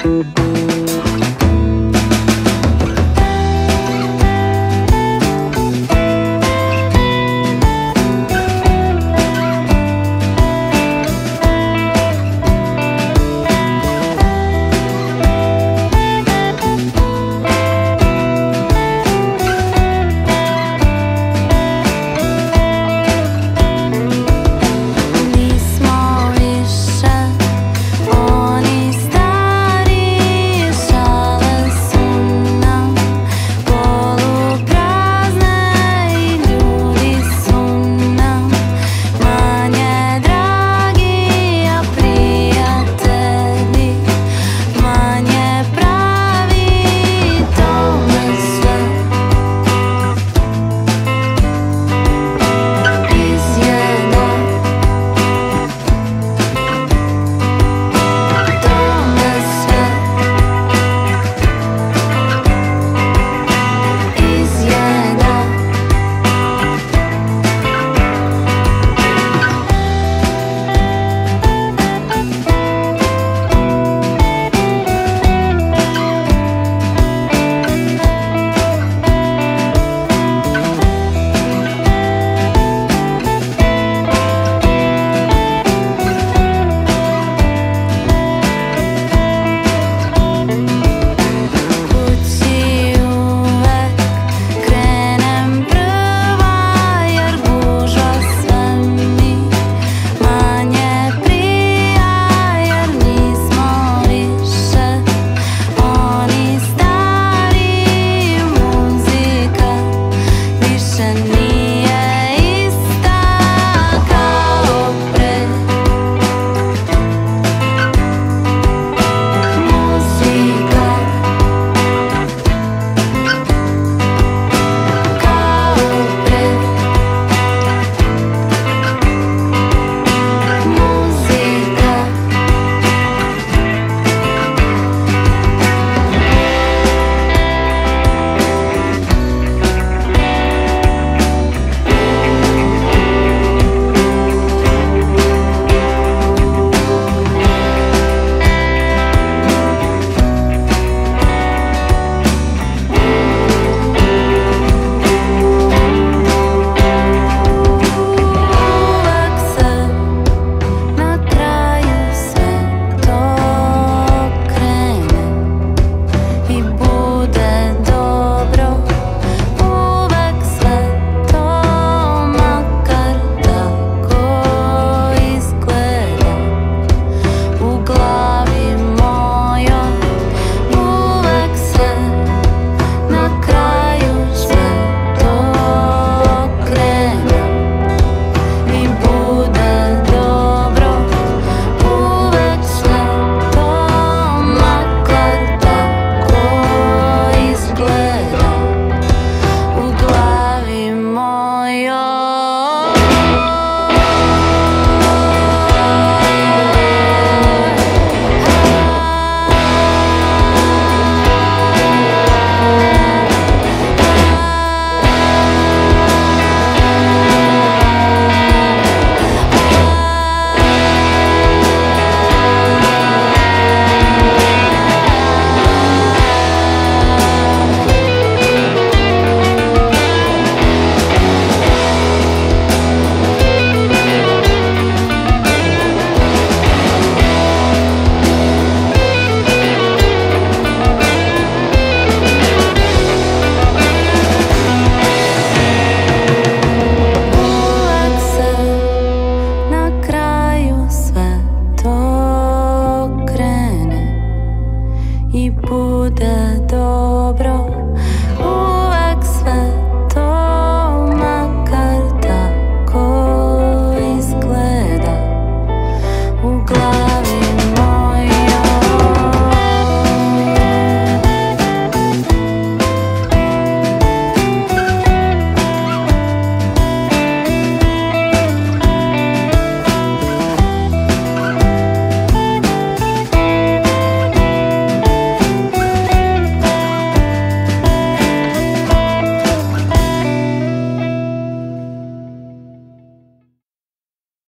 Thank 目光